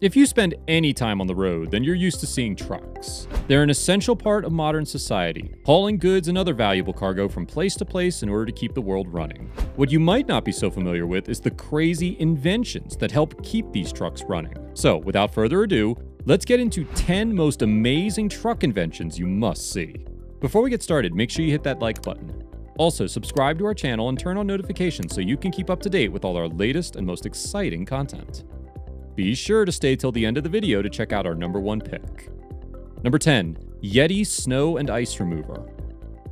If you spend any time on the road, then you're used to seeing trucks. They're an essential part of modern society, hauling goods and other valuable cargo from place to place in order to keep the world running. What you might not be so familiar with is the crazy inventions that help keep these trucks running. So, without further ado, let's get into 10 most amazing truck inventions you must see. Before we get started, make sure you hit that like button. Also, subscribe to our channel and turn on notifications so you can keep up to date with all our latest and most exciting content. Be sure to stay till the end of the video to check out our number one pick. Number 10, Yeti Snow and Ice Remover.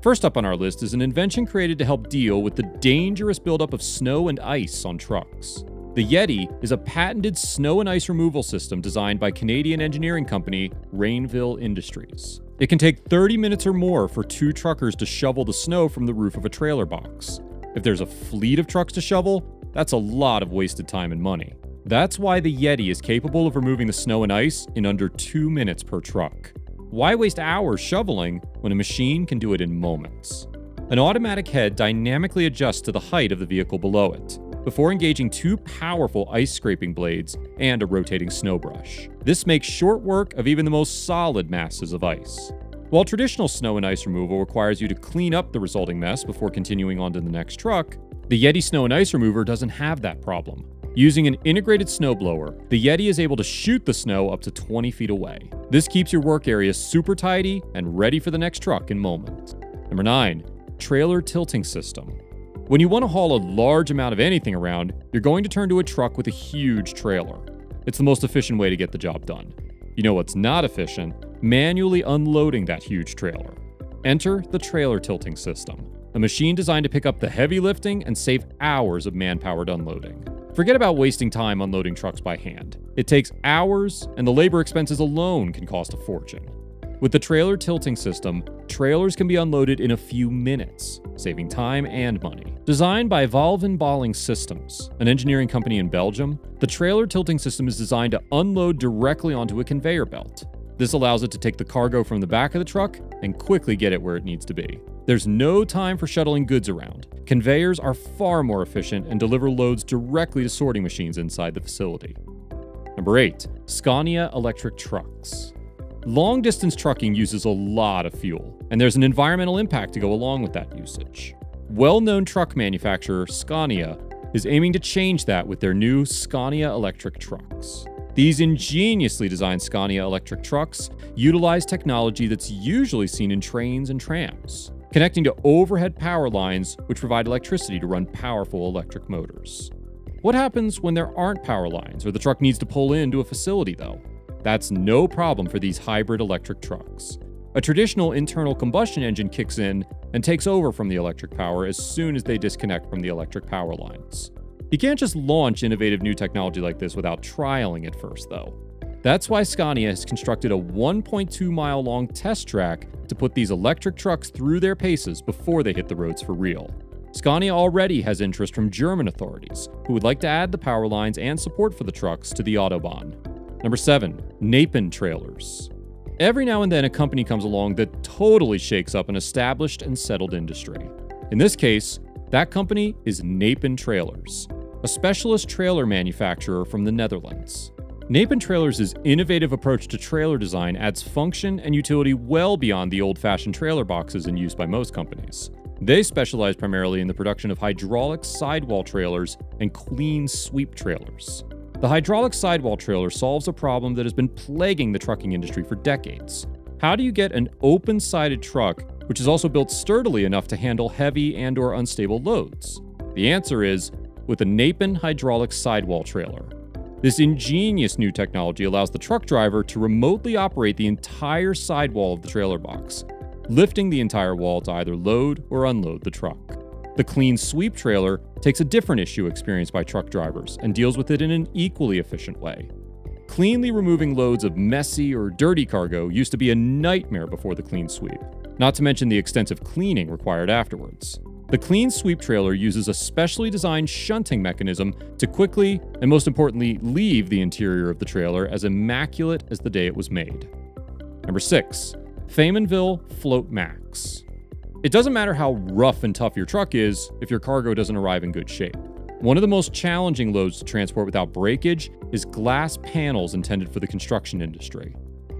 First up on our list is an invention created to help deal with the dangerous buildup of snow and ice on trucks. The Yeti is a patented snow and ice removal system designed by Canadian engineering company Rainville Industries. It can take 30 minutes or more for two truckers to shovel the snow from the roof of a trailer box. If there's a fleet of trucks to shovel, that's a lot of wasted time and money. That's why the Yeti is capable of removing the snow and ice in under two minutes per truck. Why waste hours shoveling when a machine can do it in moments? An automatic head dynamically adjusts to the height of the vehicle below it, before engaging two powerful ice scraping blades and a rotating snow brush. This makes short work of even the most solid masses of ice. While traditional snow and ice removal requires you to clean up the resulting mess before continuing on to the next truck, the Yeti Snow and Ice Remover doesn't have that problem. Using an integrated snowblower, the Yeti is able to shoot the snow up to 20 feet away. This keeps your work area super tidy and ready for the next truck in moments. Number 9. Trailer Tilting System. When you want to haul a large amount of anything around, you're going to turn to a truck with a huge trailer. It's the most efficient way to get the job done. You know what's not efficient? Manually unloading that huge trailer. Enter the trailer tilting system, a machine designed to pick up the heavy lifting and save hours of man-powered unloading. Forget about wasting time unloading trucks by hand. It takes hours, and the labor expenses alone can cost a fortune. With the trailer tilting system, trailers can be unloaded in a few minutes, saving time and money. Designed by Valve Balling Systems, an engineering company in Belgium, the trailer tilting system is designed to unload directly onto a conveyor belt. This allows it to take the cargo from the back of the truck and quickly get it where it needs to be. There's no time for shuttling goods around. Conveyors are far more efficient and deliver loads directly to sorting machines inside the facility. Number 8. Scania Electric Trucks. Long distance trucking uses a lot of fuel, and there's an environmental impact to go along with that usage. Well known truck manufacturer Scania is aiming to change that with their new Scania electric trucks. These ingeniously designed Scania electric trucks utilize technology that's usually seen in trains and trams connecting to overhead power lines which provide electricity to run powerful electric motors. What happens when there aren't power lines or the truck needs to pull into a facility, though? That's no problem for these hybrid electric trucks. A traditional internal combustion engine kicks in and takes over from the electric power as soon as they disconnect from the electric power lines. You can't just launch innovative new technology like this without trialing it first, though. That's why Scania has constructed a 1.2 mile long test track to put these electric trucks through their paces before they hit the roads for real. Scania already has interest from German authorities, who would like to add the power lines and support for the trucks to the Autobahn. Number 7. Knapen Trailers. Every now and then, a company comes along that totally shakes up an established and settled industry. In this case, that company is Knapen Trailers, a specialist trailer manufacturer from the Netherlands. Knapen Trailers' innovative approach to trailer design adds function and utility well beyond the old fashioned trailer boxes in use by most companies. They specialize primarily in the production of hydraulic sidewall trailers and clean sweep trailers. The hydraulic sidewall trailer solves a problem that has been plaguing the trucking industry for decades. How do you get an open-sided truck which is also built sturdily enough to handle heavy and or unstable loads? The answer is with a Knapen hydraulic sidewall trailer. This ingenious new technology allows the truck driver to remotely operate the entire sidewall of the trailer box, lifting the entire wall to either load or unload the truck. The clean sweep trailer takes a different issue experienced by truck drivers and deals with it in an equally efficient way. Cleanly removing loads of messy or dirty cargo used to be a nightmare before the clean sweep, not to mention the extensive cleaning required afterwards. The Clean Sweep trailer uses a specially designed shunting mechanism to quickly, and most importantly, leave the interior of the trailer as immaculate as the day it was made. Number 6. Faymonville Float Max. It doesn't matter how rough and tough your truck is if your cargo doesn't arrive in good shape. One of the most challenging loads to transport without breakage is glass panels intended for the construction industry.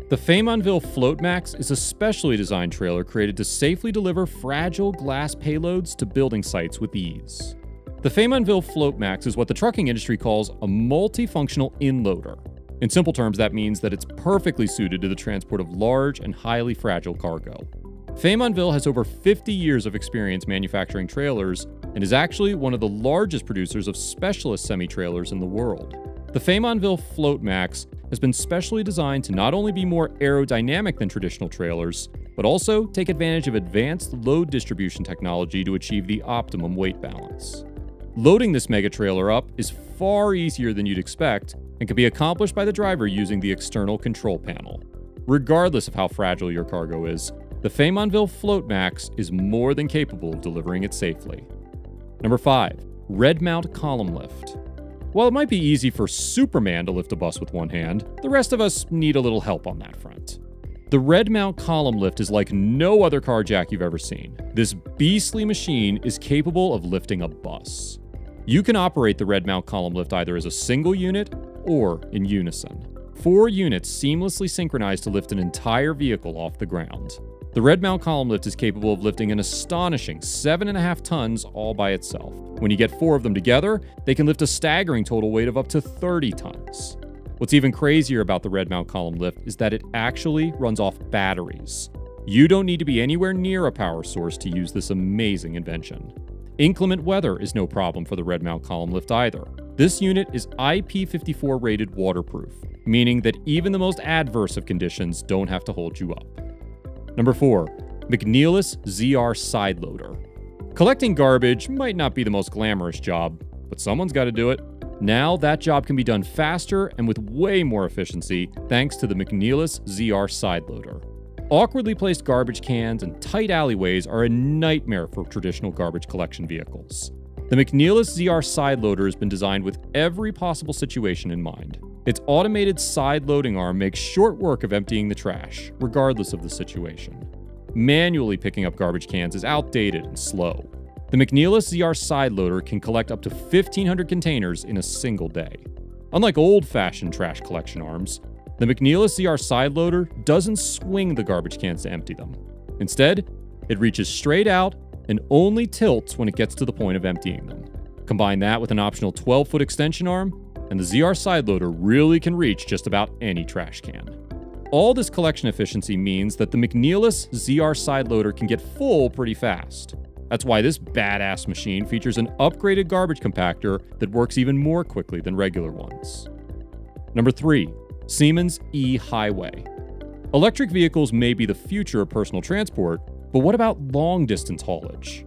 The Faymonville FloatMax is a specially designed trailer created to safely deliver fragile glass payloads to building sites with ease. The Faymonville FloatMax is what the trucking industry calls a multifunctional inloader. In simple terms, that means that it's perfectly suited to the transport of large and highly fragile cargo. Faymonville has over 50 years of experience manufacturing trailers and is actually one of the largest producers of specialist semi trailers in the world. The Faymonville FloatMax has been specially designed to not only be more aerodynamic than traditional trailers, but also take advantage of advanced load distribution technology to achieve the optimum weight balance. Loading this mega trailer up is far easier than you'd expect and can be accomplished by the driver using the external control panel. Regardless of how fragile your cargo is, the Faymonville FloatMax is more than capable of delivering it safely. Number 5. Redmount Column Lift. While it might be easy for Superman to lift a bus with one hand, the rest of us need a little help on that front. The Redmount column lift is like no other car jack you've ever seen. This beastly machine is capable of lifting a bus. You can operate the Redmount column lift either as a single unit or in unison. Four units seamlessly synchronize to lift an entire vehicle off the ground. The Redmount column lift is capable of lifting an astonishing 7.5 tons all by itself. When you get four of them together, they can lift a staggering total weight of up to 30 tons. What's even crazier about the Redmount column lift is that it actually runs off batteries. You don't need to be anywhere near a power source to use this amazing invention. Inclement weather is no problem for the Redmount column lift either. This unit is IP54 rated waterproof, meaning that even the most adverse of conditions don't have to hold you up. Number 4. McNeilus ZR Side Loader. Collecting garbage might not be the most glamorous job, but someone's got to do it. Now that job can be done faster and with way more efficiency thanks to the McNeilus ZR Side Loader. Awkwardly placed garbage cans and tight alleyways are a nightmare for traditional garbage collection vehicles. The McNeilus ZR side loader has been designed with every possible situation in mind. Its automated side loading arm makes short work of emptying the trash, regardless of the situation. Manually picking up garbage cans is outdated and slow. The McNeilus ZR side loader can collect up to 1,500 containers in a single day. Unlike old fashioned trash collection arms, the McNeilus ZR side loader doesn't swing the garbage cans to empty them. Instead, it reaches straight out and only tilts when it gets to the point of emptying them. Combine that with an optional 12 foot extension arm, and the ZR side loader really can reach just about any trash can. All this collection efficiency means that the McNeilus ZR side loader can get full pretty fast. That's why this badass machine features an upgraded garbage compactor that works even more quickly than regular ones. Number 3. Siemens E-Highway. Electric vehicles may be the future of personal transport, but what about long distance haulage?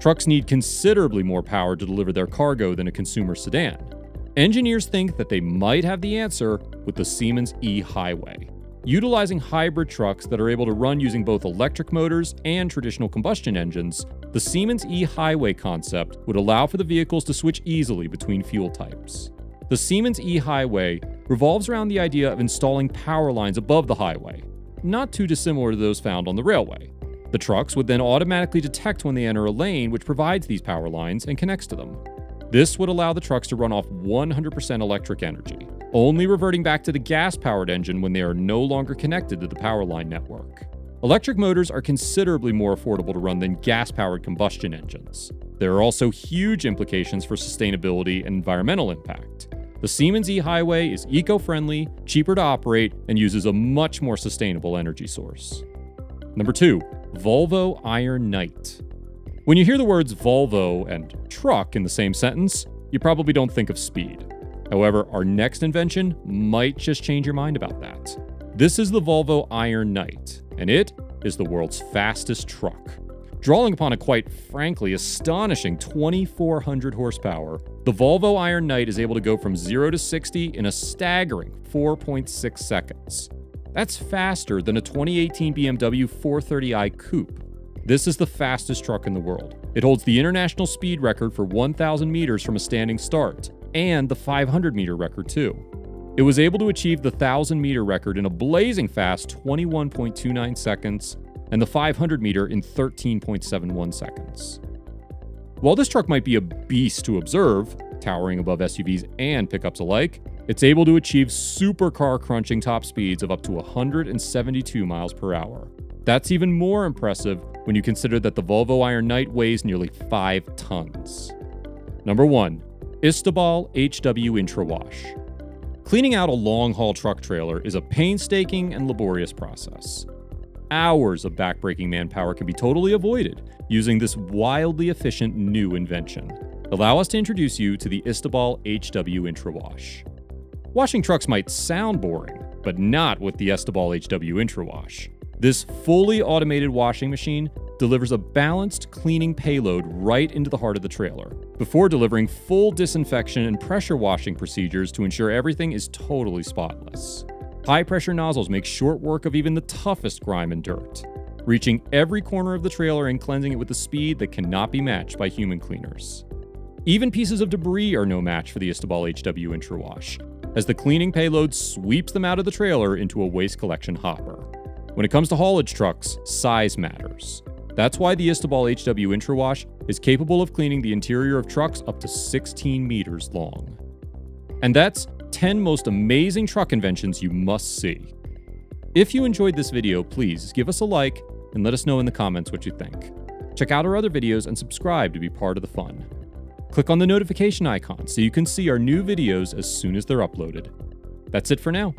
Trucks need considerably more power to deliver their cargo than a consumer sedan. Engineers think that they might have the answer with the Siemens E Highway. Utilizing hybrid trucks that are able to run using both electric motors and traditional combustion engines, the Siemens E Highway concept would allow for the vehicles to switch easily between fuel types. The Siemens E Highway revolves around the idea of installing power lines above the highway, not too dissimilar to those found on the railway. The trucks would then automatically detect when they enter a lane which provides these power lines and connects to them. This would allow the trucks to run off 100% electric energy, only reverting back to the gas powered engine when they are no longer connected to the power line network. Electric motors are considerably more affordable to run than gas powered combustion engines. There are also huge implications for sustainability and environmental impact. The Siemens e Highway is eco friendly, cheaper to operate, and uses a much more sustainable energy source. Number 2. Volvo Iron Knight. When you hear the words Volvo and truck in the same sentence, you probably don't think of speed. However, our next invention might just change your mind about that. This is the Volvo Iron Knight, and it is the world's fastest truck. Drawing upon a quite frankly astonishing 2,400 horsepower, the Volvo Iron Knight is able to go from 0 to 60 in a staggering 4.6 seconds. That's faster than a 2018 BMW 430i Coupe, this is the fastest truck in the world. It holds the international speed record for 1,000 meters from a standing start, and the 500 meter record, too. It was able to achieve the 1,000 meter record in a blazing fast 21.29 seconds, and the 500 meter in 13.71 seconds. While this truck might be a beast to observe, towering above SUVs and pickups alike, it's able to achieve supercar crunching top speeds of up to 172 miles per hour. That's even more impressive when you consider that the Volvo Iron Knight weighs nearly 5 tons. Number 1. Istobal HW Intrawash. Cleaning out a long haul truck trailer is a painstaking and laborious process. Hours of backbreaking manpower can be totally avoided using this wildly efficient new invention. Allow us to introduce you to the Istobal HW Intra Wash. Washing trucks might sound boring, but not with the Istobal HW IntraWash. This fully automated washing machine delivers a balanced cleaning payload right into the heart of the trailer, before delivering full disinfection and pressure washing procedures to ensure everything is totally spotless. High pressure nozzles make short work of even the toughest grime and dirt, reaching every corner of the trailer and cleansing it with a speed that cannot be matched by human cleaners. Even pieces of debris are no match for the Istobal HW Intra Wash, as the cleaning payload sweeps them out of the trailer into a waste collection hopper. When it comes to haulage trucks, size matters. That's why the Istobal HW Intrawash is capable of cleaning the interior of trucks up to 16 meters long. And that's 10 most amazing truck inventions you must see. If you enjoyed this video, please give us a like and let us know in the comments what you think. Check out our other videos and subscribe to be part of the fun. Click on the notification icon so you can see our new videos as soon as they're uploaded. That's it for now.